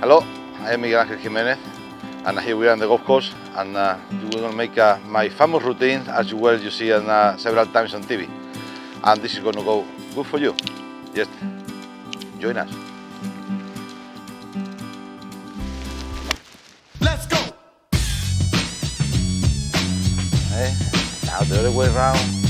Hello, I am Miguel Angel Jimenez and here we are on the golf course and uh, we're going to make uh, my famous routine as you well you see uh, several times on TV and this is going to go good for you. Yes, join us. Let's go. Okay. Now the other way around.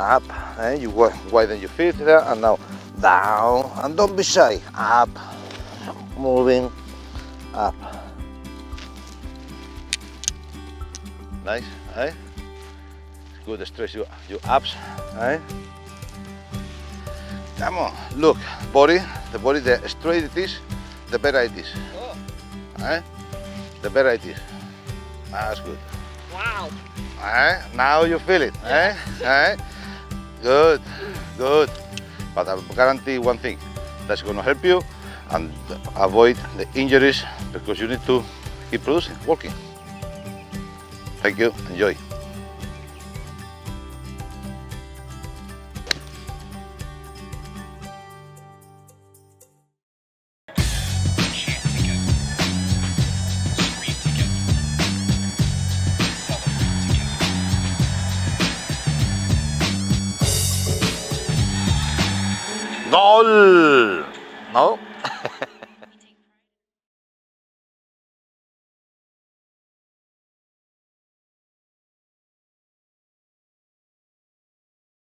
Up eh? you widen your feet there and now down and don't be shy up moving up nice eh? good stretch your, your abs eh? come on look body the body the straight it is the better it is Oh, eh? the better it is that's good wow. Eh? Now you feel it. Eh? Eh? Good, good. But I guarantee one thing, that's going to help you and avoid the injuries because you need to keep producing, working. Thank you, enjoy. 널. No.